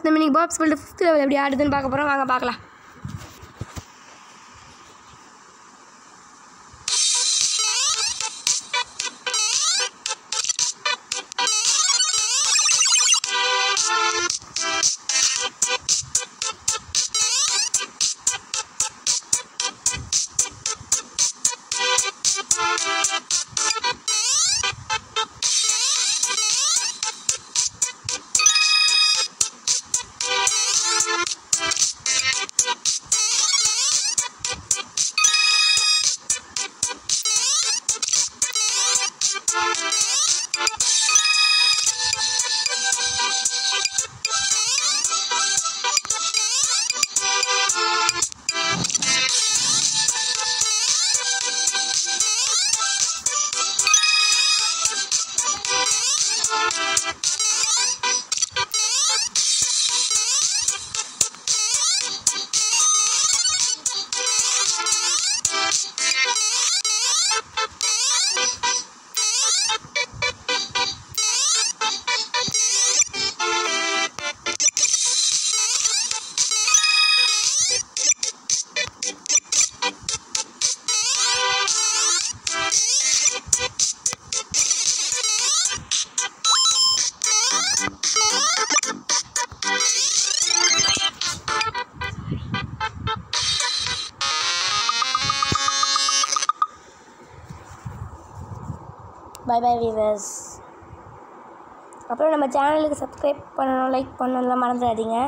Viewers நம்ம இன்னைக்கு பாப்ஸ் world fifth level எப்படி ஆடுதுன்னு பார்க்க போகிறோம் வாங்க பார்க்கலாம். Thank you. Bye bye viewers அப்புறம் நம்ம சேனலுக்கு சப்ஸ்கிரைப் பண்ணணும் லைக் பண்ணணும்லாம் மறந்துடாதீங்க.